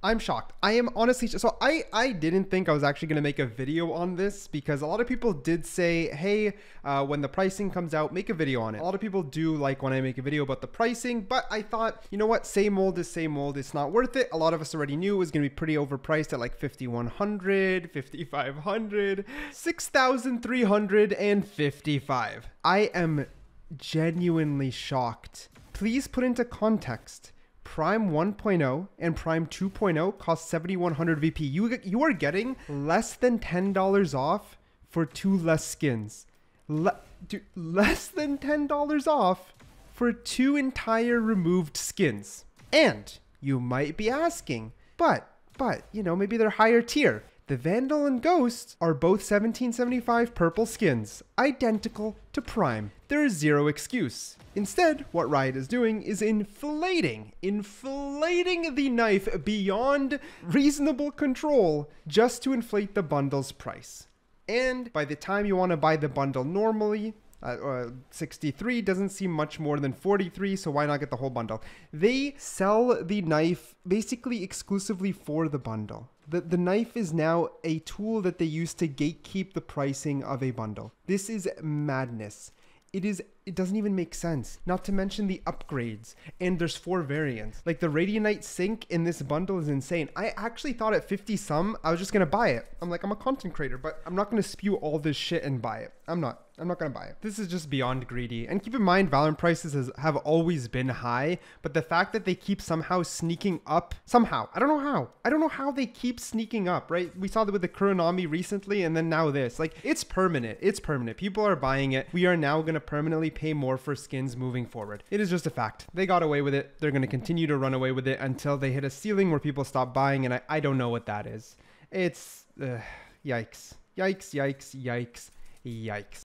I'm shocked. I am honestly so I I didn't think I was actually gonna make a video on this because a lot of people did say, hey, uh, when the pricing comes out, make a video on it. A lot of people do like when I make a video about the pricing, but I thought, you know what, same old is same old. It's not worth it. A lot of us already knew it was gonna be pretty overpriced at like 5100, 5500, 6355. I am genuinely shocked. Please put into context Prime 1.0 and Prime 2.0 cost 7100 VP. You you are getting less than $10 off for two less skins. Le- dude, less than $10 off for two entire removed skins. And you might be asking, but but you know, maybe they're higher tier. The Vandal and Ghost are both 1775 purple skins, identical to Prime. There is zero excuse. Instead, what Riot is doing is inflating, inflating the knife beyond reasonable control just to inflate the bundle's price. And by the time you want to buy the bundle normally, uh, uh, 63 doesn't seem much more than 43, so why not get the whole bundle? They sell the knife basically exclusively for the bundle. The, the knife is now a tool that they use to gatekeep the pricing of a bundle. This is madness. It is it doesn't even make sense. Not to mention the upgrades. And there's four variants. Like the Radianite sink in this bundle is insane. I actually thought at 50 some, I was just gonna buy it. I'm like, I'm a content creator, but I'm not gonna spew all this shit and buy it. I'm not. I'm not gonna buy it. This is just beyond greedy. And keep in mind, Valorant prices has, have always been high, but the fact that they keep somehow sneaking up, somehow, I don't know how. I don't know how they keep sneaking up, right? We saw that with the Kuronami recently, and then now this. Like, it's permanent. It's permanent. People are buying it. We are now gonna permanently pay more for skins moving forward. It is just a fact. They got away with it. They're gonna continue to run away with it until they hit a ceiling where people stop buying, and I, I don't know what that is. It's uh, yikes. Yikes, yikes, yikes, yikes.